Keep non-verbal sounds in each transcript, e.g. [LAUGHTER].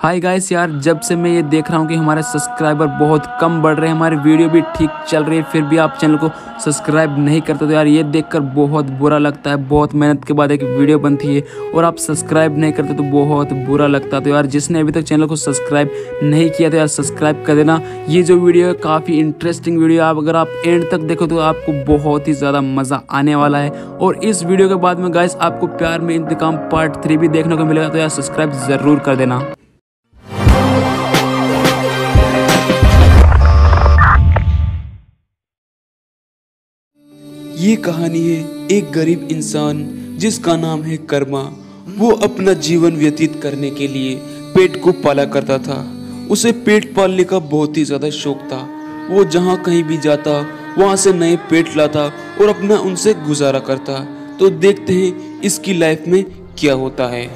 Hi guys यार, जब से मैं ये देख रहा हूँ कि हमारे सब्सक्राइबर बहुत कम बढ़ रहे हैं, हमारी वीडियो भी ठीक चल रही है, फिर भी आप चैनल को सब्सक्राइब नहीं करते तो यार ये देखकर बहुत बुरा लगता है। बहुत मेहनत के बाद एक वीडियो बनती है और आप सब्सक्राइब नहीं करते तो बहुत बुरा लगता है। तो यार, जिसने अभी तक चैनल को सब्सक्राइब नहीं किया तो यार सब्सक्राइब कर देना। ये जो वीडियो है, काफ़ी इंटरेस्टिंग वीडियो है। अगर आप एंड तक देखो तो आपको बहुत ही ज़्यादा मज़ा आने वाला है। और इस वीडियो के बाद में गाइस आपको प्यार में इंतकाम पार्ट थ्री भी देखने को मिलेगा तो यार सब्सक्राइब ज़रूर कर देना। ये कहानी है एक गरीब इंसान जिसका नाम है कर्मा। वो अपना जीवन व्यतीत करने के लिए पेट को पाला करता था। उसे पेट पालने का बहुत ही ज़्यादा शौक था। वो जहाँ कहीं भी जाता, वहाँ से नए पेट लाता और अपना उनसे गुजारा करता। तो देखते हैं इसकी लाइफ में क्या होता है।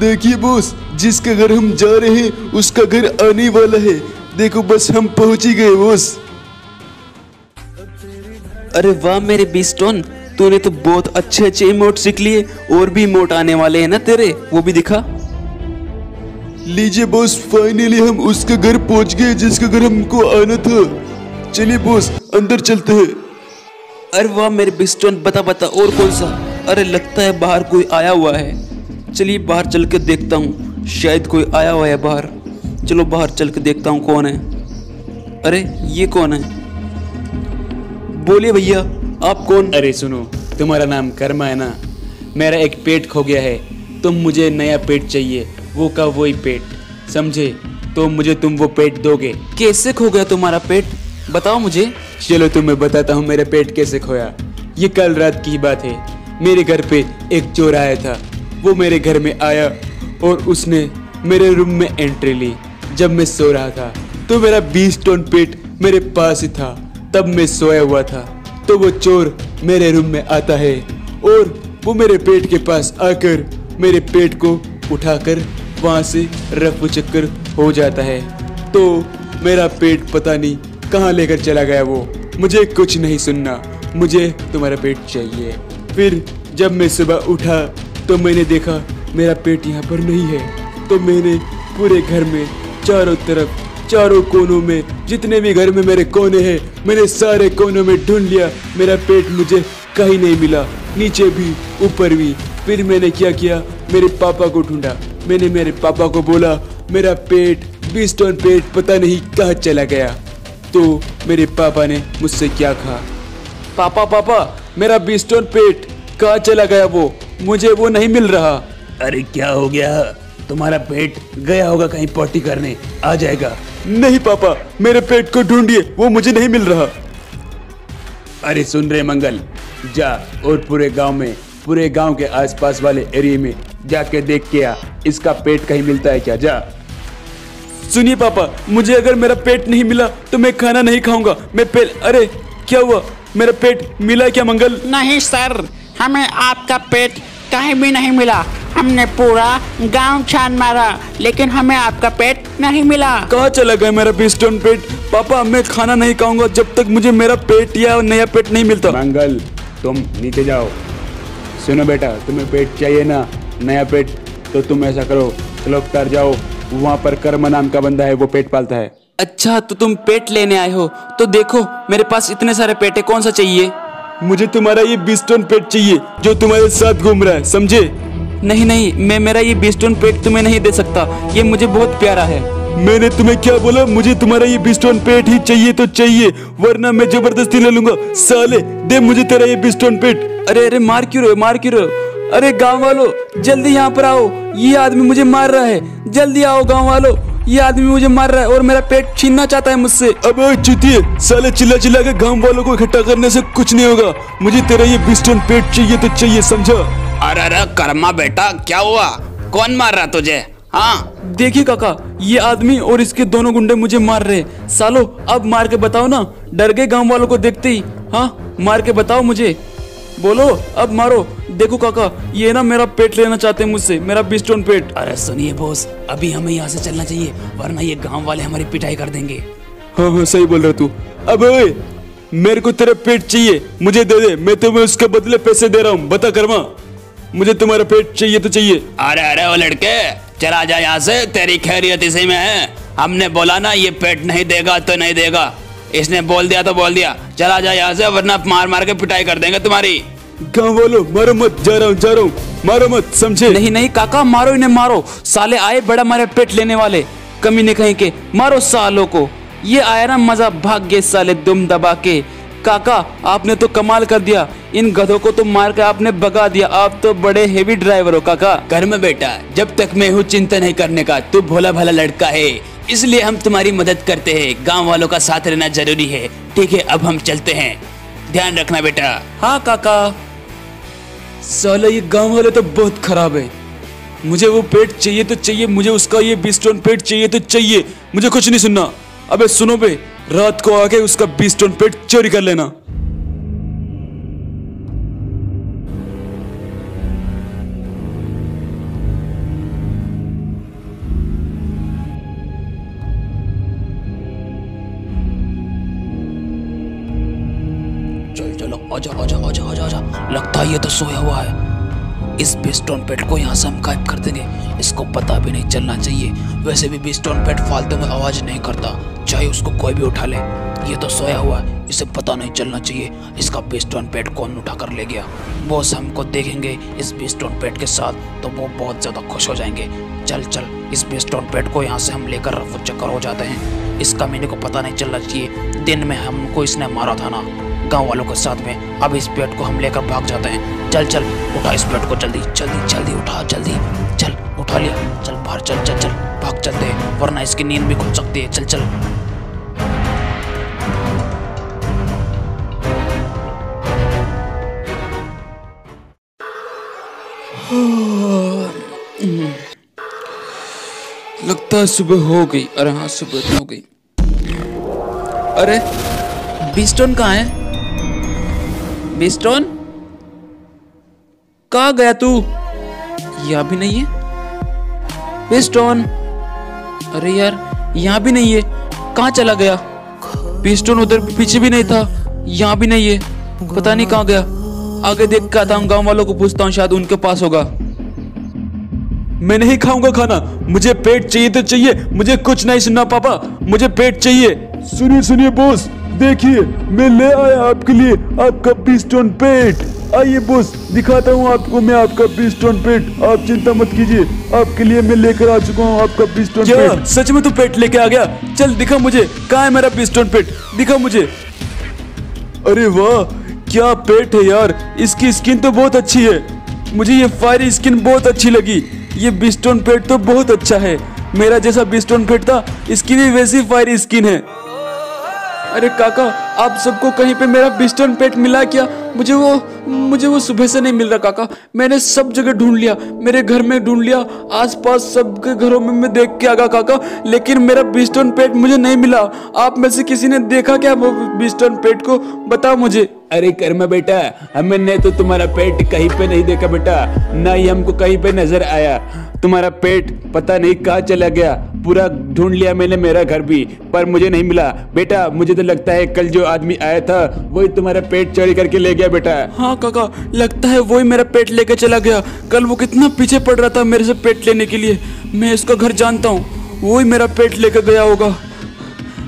देखिए बॉस, जिसका घर हम जा रहे हैं, उसका घर आने वाला है। देखो बस हम पहुँच ही गए बॉस। अरे वाह मेरे बीस्टोन तूने तो बहुत अच्छे अच्छे इमोट सीख लिए और भी इमोट आने वाले हैं ना तेरे? वो भी दिखा। लीजिए बॉस फाइनली हम उसके घर पहुँच गए जिसके घर हमको आना था। चलिए बॉस अंदर चलते हैं। अरे वाह मेरे बिस्टोन बता बता और कौन सा? अरे लगता है बाहर कोई आया हुआ है। चलिए बाहर चल के देखता हूँ शायद कोई आया हुआ है बाहर। चलो बाहर चल के देखता हूँ कौन है। अरे ये कौन है? बोलिए भैया, आप कौन? अरे सुनो, तुम्हारा नाम कर्मा है ना? मेरा एक पेट खो गया है, तुम मुझे नया पेट चाहिए, वो का वही पेट। समझे? तो मुझे तुम वो पेट दोगे। कैसे खो गया तुम्हारा पेट? बताओ मुझे। चलो तुम्हें बताता हूँ मेरा पेट कैसे खोया। ये कल रात की बात है। मेरे घर पे एक चोर आया था। वो मेरे घर में आया और उसने मेरे रूम में एंट्री ली। जब मैं सो रहा था तो मेरा बीस टन पेट मेरे पास ही था। तब मैं सोया हुआ था। तो वो चोर मेरे रूम में आता है और वो मेरे पेट के पास आकर मेरे पेट को उठाकर वहाँ से रफू चक्कर हो जाता है। तो मेरा पेट पता नहीं कहाँ लेकर चला गया वो। मुझे कुछ नहीं सुनना। मुझे तुम्हारा पेट चाहिए। फिर जब मैं सुबह उठा तो मैंने देखा मेरा पेट यहाँ पर नहीं है। तो मैंने पूरे घर में चारों तरफ़ चारों कोनों में, जितने भी घर में मेरे कोने हैं, मैंने सारे कोनों में ढूंढ लिया। मेरा पेट मुझे कहीं नहीं मिला। नीचे भी, ऊपर भी। फिर मैंने क्या किया? मेरे पापा को ढूंढा। मैंने मेरे पापा को बोला, मेरा पेट बीस टन पेट पता नहीं कहाँ चला गया। तो मेरे पापा ने मुझसे क्या कहा? पापा पापा, मेरा बीस टन पेट कहाँ चला गया वो? मुझे वो नहीं मिल रहा। अरे क्या हो गया? तुम्हारा पेट गया होगा कहीं पॉटी करने। आ जाएगा। नहीं पापा मेरे पेट को ढूंढिए वो मुझे नहीं मिल रहा। अरे सुन रहे मंगल जा और पूरे गाँव में पूरे गाँव के आसपास वाले एरिया में जाके देख के आ इसका पेट कहीं मिलता है क्या? जा। सुनिए पापा मुझे अगर मेरा पेट नहीं मिला तो मैं खाना नहीं खाऊँगा। मैं पेट अरे क्या हुआ? मेरा पेट मिला क्या मंगल? नहीं सर हमें आपका पेट कहीं भी नहीं मिला। हमने पूरा गाँव छान मारा लेकिन हमें आपका पेट नहीं मिला। कहाँ चला गया मेरा पिस्टन पेट? पापा मैं खाना नहीं खाऊँगा जब तक मुझे मेरा पेट या नया पेट नहीं मिलता। मंगल तुम नीचे जाओ। सुनो बेटा तुम्हें पेट चाहिए ना नया पेट तो तुम ऐसा करो। क्लब कर जाओ वहाँ पर कर्म नाम का बंदा है वो पेट पालता है। अच्छा तो तुम पेट लेने आए हो। तो देखो मेरे पास इतने सारे पेट है कौन सा चाहिए? मुझे तुम्हारा ये बीस टन पेट चाहिए जो तुम्हारे साथ घूम रहा है समझे? नहीं नहीं मैं मेरा ये बीस टन पेट तुम्हें नहीं दे सकता। ये मुझे बहुत प्यारा है। मैंने तुम्हें क्या बोला? मुझे तुम्हारा ये बीस टन पेट ही चाहिए तो चाहिए वरना मैं ज़बरदस्ती ले लूँगा। साले दे मुझे तेरा ये बीस टन पेट अरे अरे मार क्यों रहे मार क्यों रहे अरे गाँव वालों जल्दी यहाँ पर आओ। ये आदमी मुझे मार रहा है। जल्दी आओ गाँव वालों ये आदमी मुझे मार रहा है और मेरा पेट छीनना चाहता है मुझसे। अब चुतिए। साले चिल्ला चिल्ला के गाँव वालों को इकट्ठा करने से कुछ नहीं होगा। मुझे तेरा ये बीस टन पेट चाहिए तो चाहिए समझा? अरे अरे कर्मा बेटा क्या हुआ? कौन मार रहा तुझे? हाँ? देखिए काका ये आदमी और इसके दोनों गुंडे मुझे मार रहे सालो अब मार के बताओ ना डर गए गाँव वालों को देखते ही। हाँ? मार के बताओ मुझे। बोलो अब मारो। देखो काका ये ना मेरा पेट लेना चाहते हैं मुझसे मेरा बीस टन पेट। अरे सुनिए बॉस अभी हमें यहाँ से चलना चाहिए वरना ये गाँव वाले हमारी पिटाई कर देंगे। हाँ हाँ सही बोल रहा तू। अब मेरे को तेरा पेट चाहिए मुझे दे दे मैं तुम्हें उसके बदले पैसे दे रहा हूँ। बता कर्मा। मुझे तुम्हारा पेट चाहिए तो चाहिए। अरे अरे वो लड़के चला जा यहाँ से तेरी खैरियत इसी में है। हमने बोला ना ये पेट नहीं देगा तो नहीं देगा। इसने बोल दिया तो बोल दिया। चला जा यहाँ से वरना मार मार के पिटाई कर देंगे तुम्हारी। गाँव वालों मारो मत जा रहा हूँ जा रहा हूँ। मारो मत समझे? नहीं नहीं काका मारो इन्हें मारो। साले आए बड़ा मारे पेट लेने वाले। कमी ने कहीं के मारो सालों को। ये आया ना मज़ा भाग्य साले दुम दबा के। काका आपने तो कमाल कर दिया। इन गधों को तो मार कर आपने भगा दिया। आप तो बड़े हेवी ड्राइवर हो काका। कर में बेटा जब तक मैं हूँ चिंता नहीं करने का। तू भोला भाला लड़का है। इसलिए हम तुम्हारी मदद करते हैं। गाँव वालों का साथ रहना ज़रूरी है। ठीक है अब हम चलते हैं। ध्यान रखना बेटा। हाँ काका। साला ये गाँव वाले तो बहुत खराब है। मुझे वो पेट चाहिए तो चाहिए मुझे उसका ये बीस टन पेट चाहिए तो चाहिए। मुझे कुछ नहीं सुनना। अबे सुनो बे। रात को आके उसका बीस टन पेट चोरी कर लेना। चल, चलो, आजा आजा आजा आजा आजा। लगता है ये तो सोया हुआ है। इस बिस्टोन पेट को यहाँ से हम गायब कर देंगे। इसको पता भी नहीं चलना चाहिए। वैसे भी बिस्टोन पेट फालतू में आवाज़ नहीं करता। चाहे उसको कोई भी उठा ले। ये तो सोया हुआ है। इसे पता नहीं चलना चाहिए। इसका बिस्टोन पेट कौन उठा कर ले गया? बॉस हमको देखेंगे इस बिस्टोन पेट के साथ तो वो बहुत ज़्यादा खुश हो जाएँगे। चल चल, इस बिस्टोन पेट को यहाँ से हम लेकर रफू चक्कर हो जाते हैं। इस कमीने को पता नहीं चलना चाहिए। दिन में हमको इसने मारा था ना। गाँव वालों के साथ में। अब इस पेट को हम लेकर भाग जाते हैं। चल चल, उठा इस पेट को जल्दी जल्दी जल्दी उठा, जल्दी। चल, उठा लिया चल, बाहर चल चल चल, भाग चलते हैं, वरना इसकी नींद भी खुल सकती है। चल चल। लगता है सुबह हो गई। अरे हाँ सुबह हो गई। अरे बिस्टोन कहाँ है? बिस्टोन कहाँ गया तू? यहाँ भी नहीं है? बिस्टोन अरे यार, यहाँ भी नहीं है। कहाँ चला गया? पिस्टोन उधर पीछे भी नहीं था, यहाँ भी नहीं है। पता नहीं कहाँ गया। आगे देख के आता हूँ, गाँव वालों को पूछता हूँ, शायद उनके पास होगा। मैं नहीं खाऊँगा खाना। मुझे पेट चाहिए तो चाहिए। मुझे कुछ नहीं सुनना पापा। मुझे पेट चाहिए। सुनिए सुनिए, बॉस। देखिए मैं ले आया आपके लिए आपका बीस टन पेट आइए बॉस दिखाता हूँ आपको मैं आपका बीस टन पेट आप चिंता मत कीजिए आपके लिए मैं लेकर आ चुका हूँ आपका बीस टन पेट सच में तू पेट लेके आ गया? चल दिखा मुझे कहाँ है मेरा बीस टन पेट दिखा मुझे। अरे वाह क्या पेट है यार इसकी स्किन तो बहुत अच्छी है। मुझे ये फायरी स्किन बहुत अच्छी लगी। ये बिस्टोन पेट तो बहुत अच्छा है। मेरा जैसा बिस्टोन पेट था इसकी भी वैसी फायरी स्किन है। अरे काका, आप सबको कहीं पे मेरा बिस्टन पेट मिला क्या? मुझे वो मुझे वो सुबह से नहीं मिल रहा काका। मैंने सब जगह ढूंढ लिया, मेरे घर में ढूंढ लिया, आसपास सबके घरों में मैं देख के आगा काका। लेकिन मेरा बिस्टन पेट मुझे नहीं मिला। आप में से किसी ने देखा क्या वो बिस्टन पेट को? बताओ मुझे। अरे कर्मा बेटा हमने तो तुम्हारा पेट कहीं पे नहीं देखा बेटा। ना ही हमको कहीं पे नज़र आया। तुम्हारा पेट पता नहीं कहाँ चला गया। पूरा ढूंढ लिया मैंने, मेरा घर भी, पर मुझे नहीं मिला। बेटा, मुझे तो लगता है कल जो आदमी आया था, वही तुम्हारा पेट चोरी करके ले गया बेटा। हाँ काका, लगता है वही मेरा पेट लेके चला गया। कल वो कितना पीछे पड़ रहा था मेरे से पेट लेने के लिए। मैं इसका घर जानता हूँ, वही मेरा पेट लेकर गया होगा।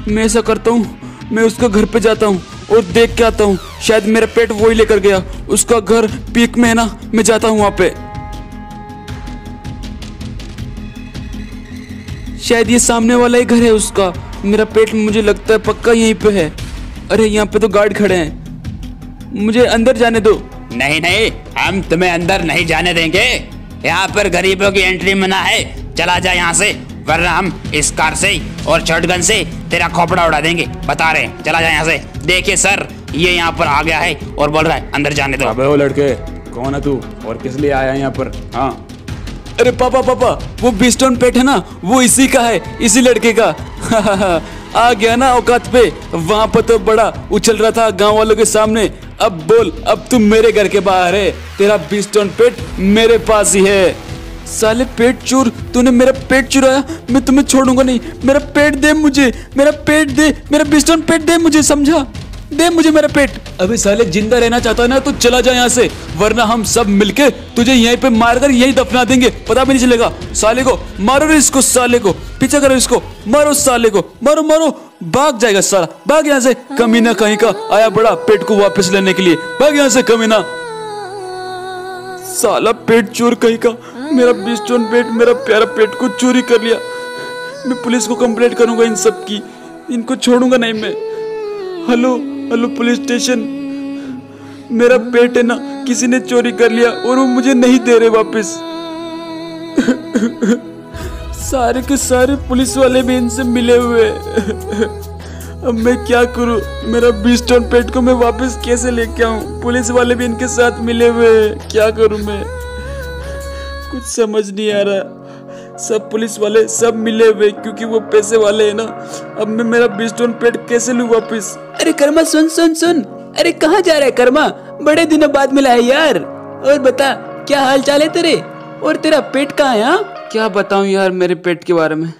मैं ऐसा करता हूँ, मैं उसका घर पे जाता हूँ और देख के आता हूँ, शायद मेरा पेट वही लेकर गया। उसका घर पीक में है ना, मैं जाता हूँ वहाँ पे। शायद ये सामने वाला ही घर है उसका। मेरा पेट मुझे लगता है पक्का यहीं पे है। अरे यहाँ पे तो गार्ड खड़े हैं। मुझे अंदर जाने दो। नहीं नहीं हम तुम्हें अंदर नहीं जाने देंगे। यहाँ पर गरीबों की एंट्री मना है। चला जा यहाँ से वरना हम इस कार से और शॉटगन से तेरा खोपड़ा उड़ा देंगे। बता रहे हैं, चला जा यहाँ से। देखिए सर ये यहाँ पर आ गया है और बोल रहा है अंदर जाने दो। अबे वो लड़के कौन है तू? और किस लिए आया है यहाँ पर? हाँ? अरे पापा पापा, वो बिस्टोन पेट है ना, वो इसी का है, इसी लड़के का। [LAUGHS] आ गया ना औकात पे, वहाँ पर तो बड़ा उछल रहा था गाँव वालों के सामने। अब बोल, अब तुम मेरे घर के बाहर है, तेरा बिस्टोन पेट मेरे पास ही है। साले पेट चोर, तूने मेरा पेट चुराया, मैं तुम्हें छोड़ूँगा नहीं, मेरा पेट दे मुझे, मेरा पेट दे, मेरा बिस्टोन पेट दे मुझे, समझा? दे मुझे मेरा पेट। अबे साले, ज़िंदा रहना चाहता है ना तो चला जा यहाँ से। वरना हम सब मिलके तुझे यहीं पे मार कर यही दफना देंगे। पता भी नहीं चलेगा। साले को मारो इसको, साले को। पीछे करो इसको। मारो साले को। मारो मारो। भाग जाएगा साला। भाग यहाँ से। कमीना कहीं का आया बड़ा पेट को वापस लेने के लिए। भाग यहाँ से कमीना साला पेट चोर कहीं का। मेरा बिस्टोन पेट, मेरा प्यारा पेट को चोरी कर लिया। मैं पुलिस को कंप्लेंट करूँगा इन सब की। इनको छोड़ूँगा नहीं मैं। Hello hello police station. मेरा पेट है ना किसी ने चोरी कर लिया और वो मुझे नहीं दे रहे वापस। सारे के सारे पुलिस वाले भी इनसे मिले हुए अब मैं क्या करूँ? मेरा बीस टन पेट को मैं वापस कैसे लेके आऊँ? पुलिस वाले भी इनके साथ मिले हुए क्या करूँ मैं? कुछ समझ नहीं आ रहा। सब पुलिस वाले सब मिले हुए क्योंकि वो पैसे वाले हैं ना। अब मैं मेरा बीस टन पेट कैसे लूँ वापस? अरे कर्मा सुन सुन सुन। अरे कहाँ जा रहा है कर्मा? बड़े दिनों बाद मिला है यार। और बता क्या हाल चाल है तेरे? और तेरा पेट कहाँ है हाँ? क्या बताऊँ यार मेरे पेट के बारे में?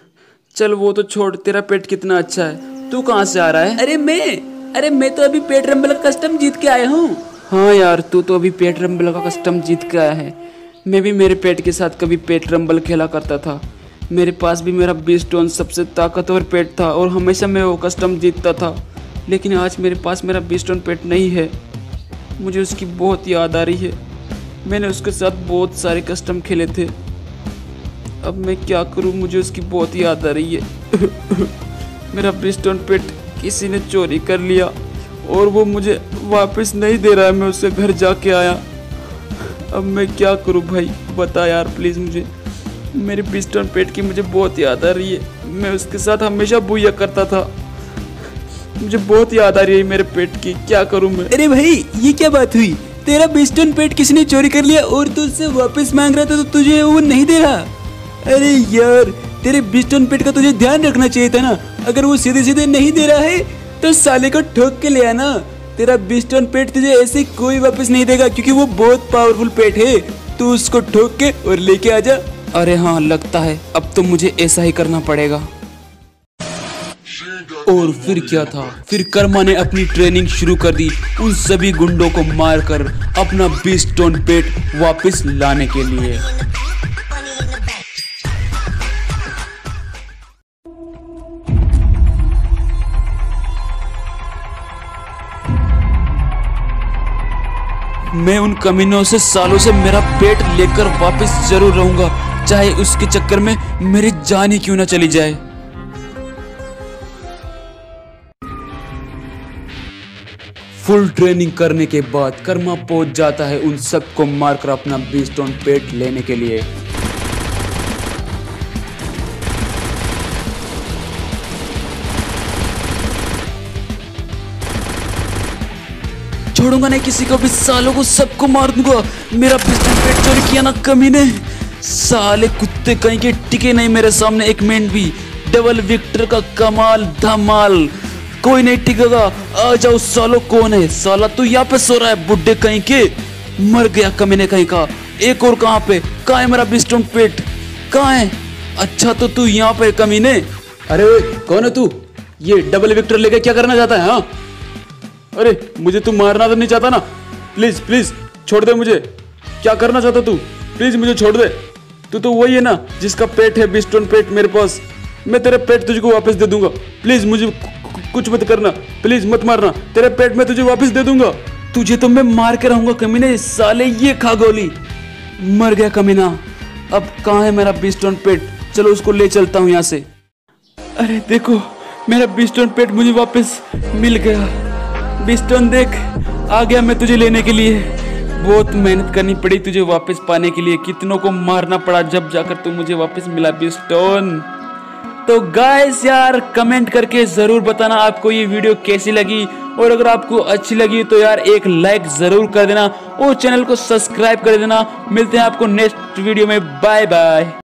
चल वो तो छोड़ तेरा पेट कितना अच्छा है। तू कहाँ से आ रहा है? अरे मैं अरे मैं तो अभी पेट रंबल का कस्टम जीत के आया हूँ। हाँ यार तू तो अभी पेट रंबल का कस्टम जीत के आया है। मैं भी मेरे पेट के साथ कभी पेट रंबल खेला करता था। मेरे पास भी मेरा बीस टोन सबसे ताकतवर पेट था और हमेशा मैं वो कस्टम जीतता था। लेकिन आज मेरे पास मेरा बीस टोन पेट नहीं है। मुझे उसकी बहुत याद आ रही है। मैंने उसके साथ बहुत सारे कस्टम खेले थे। अब मैं क्या करूँ? मुझे उसकी बहुत याद आ रही है। [LAUGHS] मेरा ब्रिस्टोन पेट किसी ने चोरी कर लिया और वो मुझे वापस नहीं दे रहा है। मैं उसके घर जाके आया। अब मैं क्या करूँ भाई? बता यार प्लीज़ मुझे। मेरे ब्रिस्टोन पेट की मुझे बहुत याद आ रही है। मैं उसके साथ हमेशा बुया करता था। मुझे बहुत याद आ रही है मेरे पेट की। क्या करूँ मैं? अरे भाई, ये क्या बात हुई? तेरा बिस्टन पेट किसी ने चोरी कर लिया और तू उससे वापस मांग रहा था तो तुझे वो नहीं दे रहा? अरे यार, तेरे बिस्टन पेट का तुझे ध्यान रखना चाहिए था ना। अगर वो सीधे सीधे नहीं दे रहा है तो साले को ठोक के ले आना। तेरा बिस्टन पेट तुझे ऐसे कोई वापस नहीं देगा, क्योंकि वो बहुत पावरफुल पेट है। तू उसको ठोक के और लेके आ जा अरे हाँ लगता है, अब तो मुझे ऐसा ही करना पड़ेगा। और फिर क्या था? फिर कर्मा ने अपनी ट्रेनिंग शुरू कर दी उन सभी गुंडों को मारकर अपना बीस टन पेट वापस लाने के लिए। मैं उन कमीनों से सालों से मेरा पेट लेकर वापस ज़रूर रहूँगा। चाहे उसके चक्कर में मेरी जान ही क्यों ना चली जाए। फुल ट्रेनिंग करने के बाद कर्मा पहुँच जाता है उन सबको मारकर अपना बीस टन पेट लेने के लिए। छोड़ूँगा नहीं किसी को भी। सालों को सबको मार दूँगा। मेरा पिस्टल पेट चोरी किया ना कमी ने साले कुत्ते कहीं के टिके नहीं मेरे सामने। एक मिनट भी। डबल विक्टर का कमाल धमाल। कोई नहीं टिकेगा। आ जाओ सालो, कौन है? साला तू यहाँ पे सो रहा है बुड्ढे कहीं के। मर गया कमीने कहीं का। एक और कहाँ पे? कहाँ है मेरा बिस्टन पेट कहाँ है? अच्छा तो तू यहाँ पे कमीने। अरे, कौन है तू? ये डबल विक्टर लेके क्या करना चाहता है हाँ? अरे, मुझे तू मारना तो नहीं चाहता ना। प्लीज़ प्लीज़, छोड़ दे मुझे। क्या करना चाहता तू? प्लीज़ मुझे छोड़ दे। तू तो वही है ना, जिसका पेट है बीस पेट मेरे पास। मैं तेरे पेट तुझको वापस दे दूँगा। प्लीज़ मुझे कुछ मत करना। प्लीज़ मत मारना। तेरे पेट में तुझे वापस दे दूँगा। तुझे तो मैं मार के रहूँगा, कमीने साले ये खा गोली मर गया कमीना। अब कहाँ है मेरा बीस पेट? चलो उसको ले चलता हूँ यहाँ से। अरे, देखो, मेरा बीस पेट मुझे वापस मिल गया। बीस टन देख, आ गया मैं तुझे लेने के लिए। बहुत मेहनत करनी पड़ी तुझे वापस पाने के लिए। कितनों को मारना पड़ा जब जाकर तू मुझे वापस मिला बीस टन तो गाइस यार कमेंट करके ज़रूर बताना आपको ये वीडियो कैसी लगी। और अगर आपको अच्छी लगी तो यार, एक लाइक ज़रूर कर देना। और चैनल को सब्सक्राइब कर देना। मिलते हैं आपको नेक्स्ट वीडियो में। Bye bye